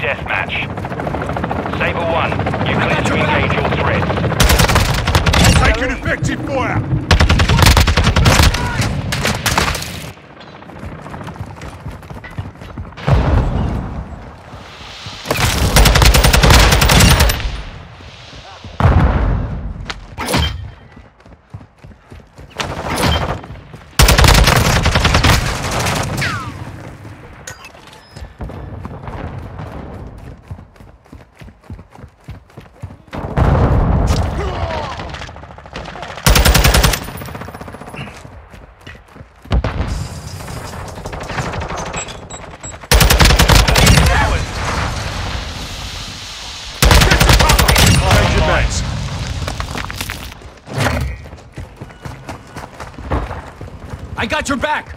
deathmatch. Sabre 1, you clear to engage all threats. Take an effective fire! I got your back!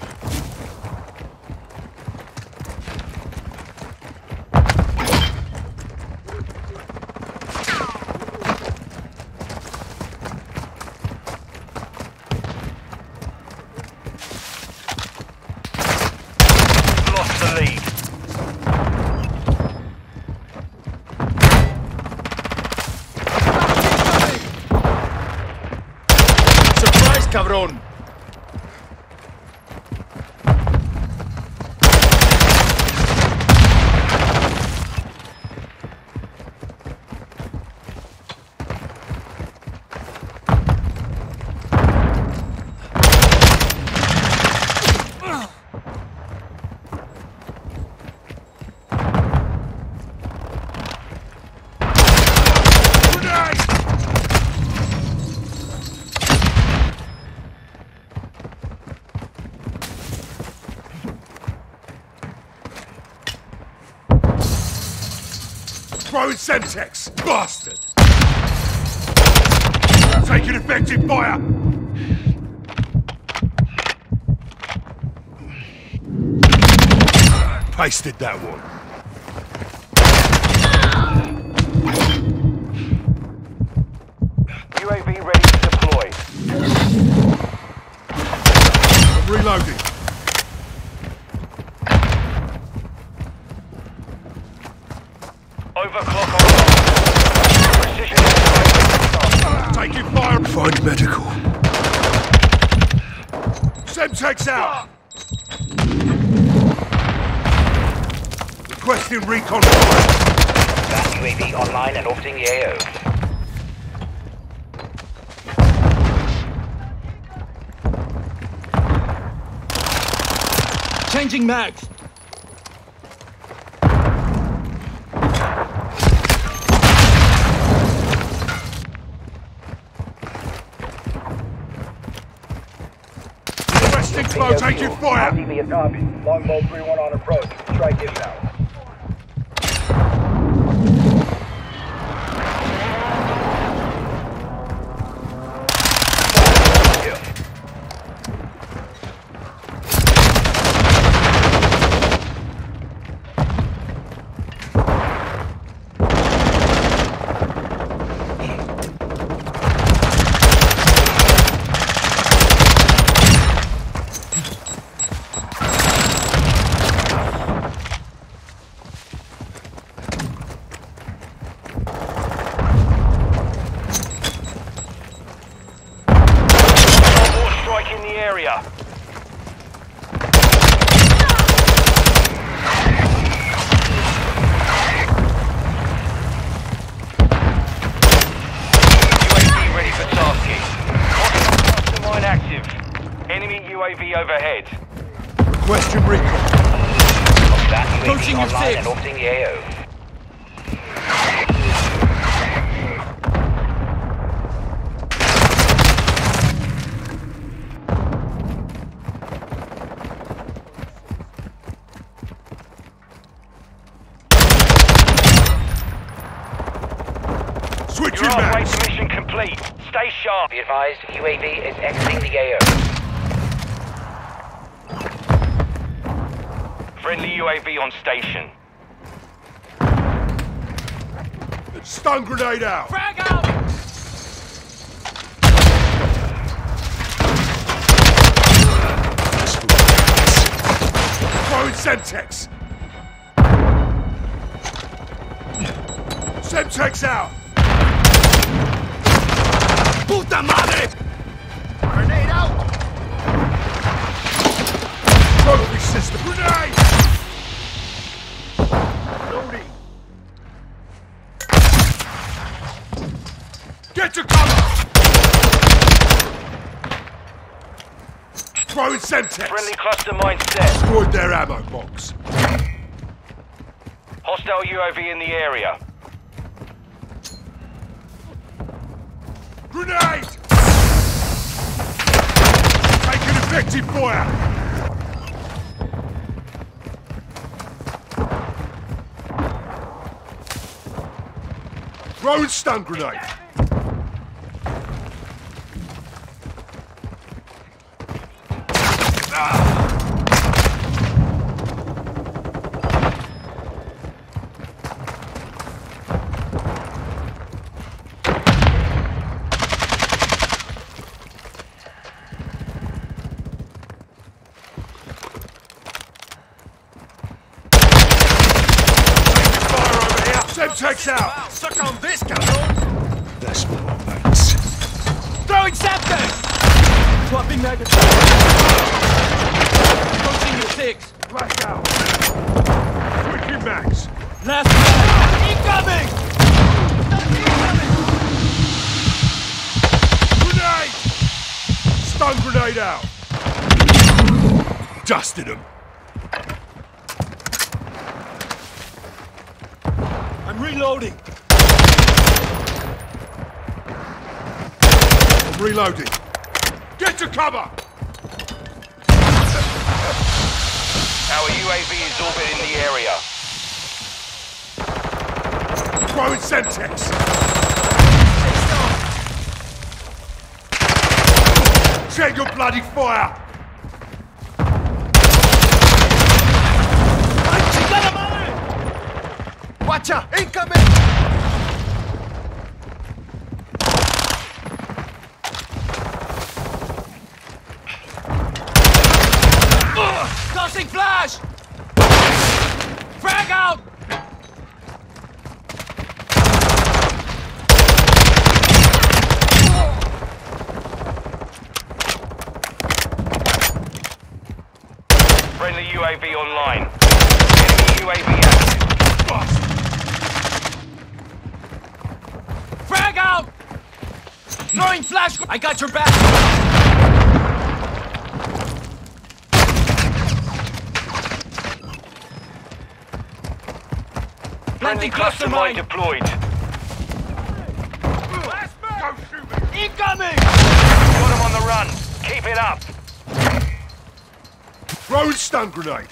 Lost Throwing Semtex! Bastard! Taking effective fire! Pasted that one. UAV ready to deploy. I'm reloading. Overclock on. Precision airstrike. Taking fire. Find medical. Semtex out! Requesting recon fire. That UAV online and orbiting the AO. Changing mags! Flow taking fire. Be a copy. Longbow 3-1 on approach. Strike inbound. Area. UAV ready for tasking. Hostile mine active. Enemy UAV overhead. Requesting recon. That Approaching UAV your six. And orbiting the AO. Switching Your mission complete. Stay sharp. Be advised, UAV is exiting the AO. Friendly UAV on station. Stun grenade out. Frag out! Throwing Semtex. Semtex out. Puta madre! Grenade out. System. Grenade. Loading. Get your cover. Throwing Semtex. Friendly cluster mine set. Destroyed their ammo box. Hostile UAV in the area. Grenade! Taking effective fire! Throwing stun grenade! Semtex out! Suck on this, cabrón! That's what I mates. Throwing Semtex! Swapping magazine. Approaching your six. Flash out! Wiki max! Last man. Incoming! Grenade! Stun grenade out! Dusted him. Reloading. I'm reloading. Get to cover! Our UAV is orbiting the area. Throwing Semtex! Check your bloody fire! Watcha! Incoming! Tossing flash! Frag out! Friendly UAV online. Enemy UAV active. Frag out! Throwing flash! I got your back! Friendly Planting cluster cluster mine mine! deployed. Go shoot me! Incoming! Got him on the run. Keep it up. Throwing stun grenade!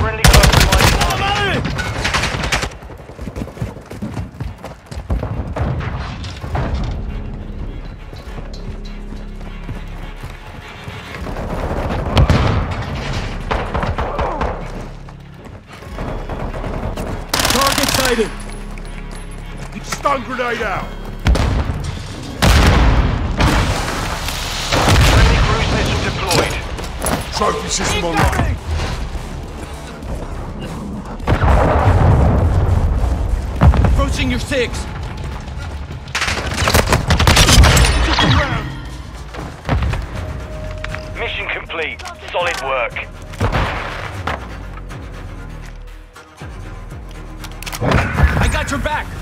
Friendly cluster mine deployed. Stun grenade out! Friendly cruise missile deployed. Trophy system online. Approaching your six! Mission complete. Solid work. I got your back!